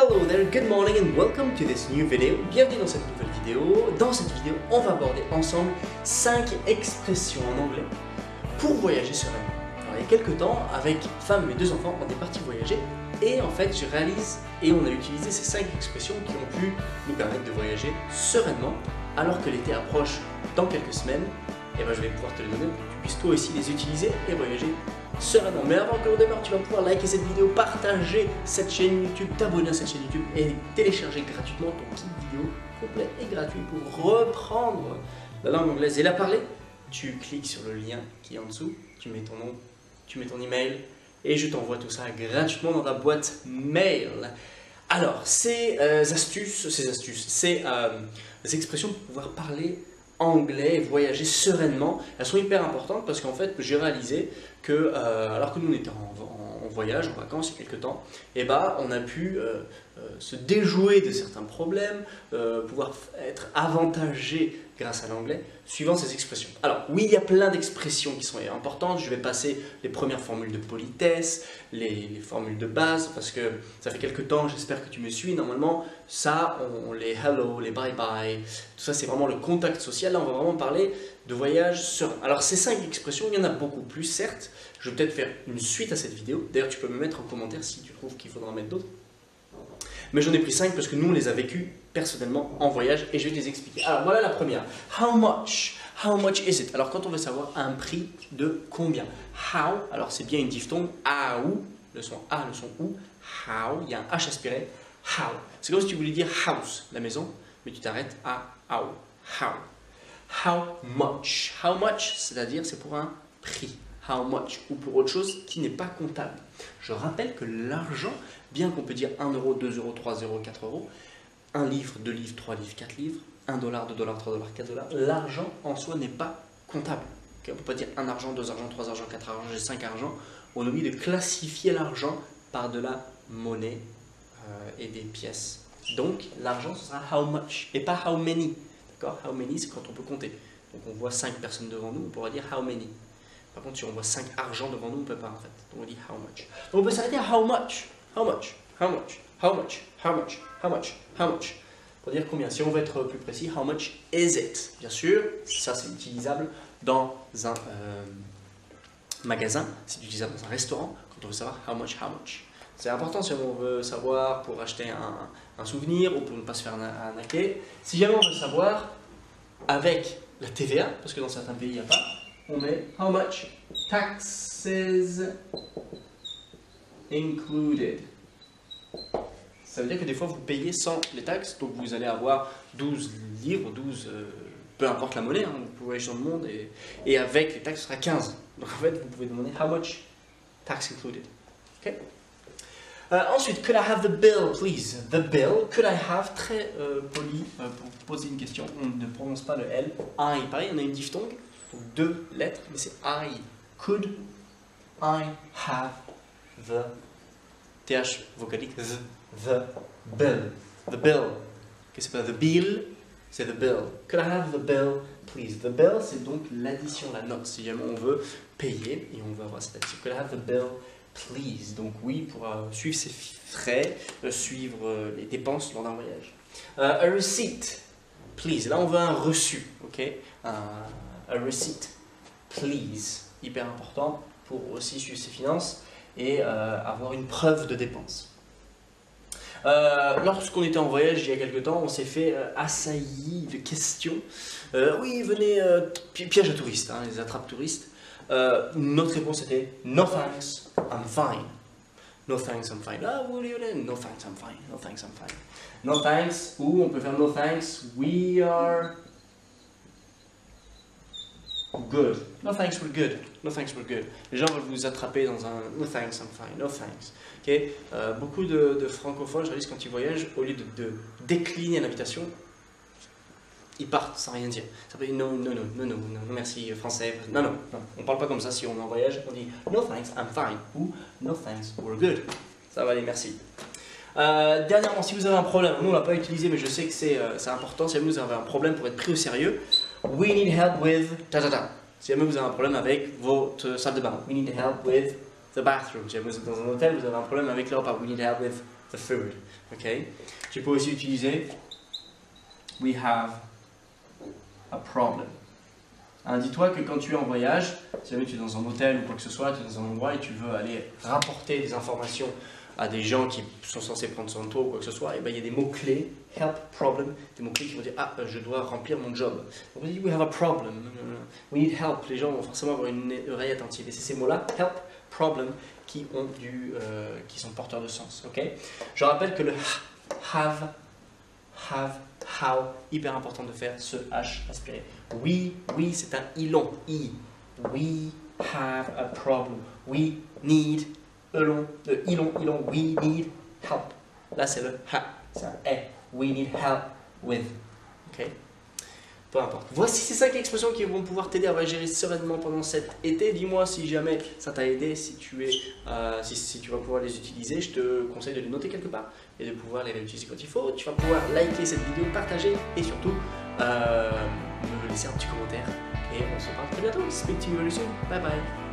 Hello there, good morning and welcome to this new video. Bienvenue dans cette nouvelle vidéo. Dans cette vidéo, on va aborder ensemble 5 expressions en anglais pour voyager sereinement. Alors, il y a quelques temps, avec femme et deux enfants, on est parti voyager et en fait, je réalise et on a utilisé ces 5 expressions qui ont pu nous permettre de voyager sereinement alors que l'été approche dans quelques semaines. Et ben, je vais pouvoir te les donner pour que tu puisses toi aussi les utiliser et voyager sereinement. Mais avant qu'on démarre, tu vas pouvoir liker cette vidéo, partager cette chaîne YouTube, t'abonner à cette chaîne YouTube et télécharger gratuitement ton kit vidéo complet et gratuit pour reprendre la langue anglaise et la parler. Tu cliques sur le lien qui est en dessous, tu mets ton nom, tu mets ton email et je t'envoie tout ça gratuitement dans ta boîte mail. Alors, ces euh, astuces, ces astuces, ces euh, expressions pour pouvoir parler anglais voyager sereinement, elles sont hyper importantes parce qu'en fait, j'ai réalisé euh, alors que nous on était en, voyage, en vacances il y a quelques temps, eh bah, on a pu euh, euh, se déjouer de certains problèmes, pouvoir être avantagé grâce à l'anglais, suivant ces expressions. Alors, oui, il y a plein d'expressions qui sont importantes. Je vais passer les premières formules de politesse, les, formules de base, parce que ça fait quelques temps, j'espère que tu me suis. Normalement, ça, les hello, les bye-bye, tout ça, c'est vraiment le contact social. Là, on va vraiment parler de voyage serein. Alors, ces cinq expressions, il y en a beaucoup plus, certes. Je vais peut-être faire une suite à cette vidéo. D'ailleurs, tu peux me mettre en commentaire si tu trouves qu'il faudra en mettre d'autres. Mais j'en ai pris 5 parce que nous, on les a vécus personnellement en voyage et je vais te les expliquer. Alors voilà la première. How much? How much is it? Alors quand on veut savoir un prix de combien? How, alors c'est bien une diphtongue. How, le son A, le son OU. How, il y a un H aspiré. How. C'est comme si tu voulais dire house, la maison, mais tu t'arrêtes à how. How. How much? How much, c'est-à-dire c'est pour un prix how much ou pour autre chose qui n'est pas comptable. Je rappelle que l'argent, bien qu'on peut dire 1 euro, 2 euros, 3 euros, 4 euros, 1 livre, 2 livres, 3 livres, 4 livres, 1 dollar, 2 dollars, 3 dollars, 4 dollars, l'argent en soi n'est pas comptable. on ne peut pas dire 1 argent, 2 argent, 3 argent, 4 argent, j'ai 5 argent. On oublie de classifier l'argent par de la monnaie euh, et des pièces. Donc l'argent ce sera how much et pas how many. D'accord How many c'est quand on peut compter. Donc on voit 5 personnes devant nous, on pourra dire how many. Par contre, si on voit 5 argent devant nous, on ne peut pas en fait. Donc on dit how much. Donc on peut s'arrêter à how much, how much, how much, how much, how much, how much, how much. Pour dire combien. Si on veut être plus précis, how much is it? Bien sûr, ça c'est utilisable dans un euh, magasin, c'est utilisable dans un restaurant quand on veut savoir how much, how much. C'est important si on veut savoir pour acheter un, souvenir ou pour ne pas se faire arnaquer. Si jamais on veut savoir avec la TVA, parce que dans certains pays il n'y a pas, on met how much? Taxes included. Ça veut dire que des fois vous payez sans les taxes, donc vous allez avoir 12 livres, 12, euh, peu importe la monnaie, hein, vous pouvez aller dans le monde, et, et, avec les taxes ce sera 15. Donc en fait vous pouvez demander how much tax included. Okay? Euh, ensuite, could I have the bill, please? The bill, could I have, très euh, poli, pour poser une question, on ne prononce pas le L. I, pareil, on a une diphtongue, donc deux lettres, mais c'est I. Could I have the TH vocalique the, the bill? The bill. Okay, c'est pas the bill, c'est the bill. Could I have the bill, please? The bill, c'est donc l'addition, la note. Si jamais on veut payer et on veut avoir cette addition. Could I have the bill, please? Donc oui, pour euh, suivre ses frais, euh, suivre euh, les dépenses lors d'un voyage. a receipt, please. Là, on veut un reçu, ok? Un, a receipt, please. Hyper important pour aussi suivre ses finances et euh, avoir une preuve de dépense. Euh, lorsqu'on était en voyage il y a quelques temps, on s'est fait euh, assaillir de questions. oui, venez, piège à touristes, hein, les attrapes touristes. notre réponse était No thanks, I'm fine. No thanks, I'm fine. Ah, vous No thanks, I'm fine. No thanks, I'm fine. No thanks, ou on peut faire no thanks, we are good. No thanks, we're good. No thanks, we're good. Les gens veulent vous attraper dans un no thanks, I'm fine. No thanks. Okay? Euh, beaucoup de, francophones, je réalise quand ils voyagent, au lieu de, décliner l'invitation, ils partent sans rien dire. Ça veut dire non, non, non, non, non, non, merci, français. Non, non, non. On parle pas comme ça si on est en voyage. On dit no thanks, I'm fine. Ou no thanks, we're good. Ça va aller, merci. Euh, dernièrement, si vous avez un problème, nous on l'a pas utilisé, mais je sais que c'est euh, important. Si vous avez un problème pour être pris au sérieux, we need help with. Si jamais vous avez un problème avec votre salle de bain, we need help with the bathroom. Si jamais vous êtes dans un hôtel, vous avez un problème avec le repas, we need help with the food. Ok? Tu peux aussi utiliser We have a problem. Hein, Dis-toi que quand tu es en voyage, si jamais tu es dans un hôtel ou quoi que ce soit, tu es dans un endroit et tu veux aller rapporter des informations à des gens qui sont censés prendre soin de ou quoi que ce soit, et ben, il y a des mots-clés, help, problem, des mots-clés qui vont dire Ah, je dois remplir mon job. On dit We have a problem, we need help. Les gens vont forcément avoir une oreille attentive. Et c'est ces mots-là, help, problem, qui, ont du, euh, qui sont porteurs de sens. ok? Je rappelle que le have, have, how, hyper important de faire ce H aspiré. Oui, oui, c'est un i long, i. We have a problem. We need le long, le long, we need help. Là, c'est le ha, c'est un e. We need help with. Ok? Peu importe. Voici ces 5 expressions qui vont pouvoir t'aider à voyager sereinement pendant cet été. Dis-moi si jamais ça t'a aidé, si tu, es, euh, si, tu vas pouvoir les utiliser. Je te conseille de les noter quelque part et de pouvoir les réutiliser quand il faut. Tu vas pouvoir liker cette vidéo, partager et surtout euh, me laisser un petit commentaire. Et on se parle très bientôt. Speak to you soon. Bye bye.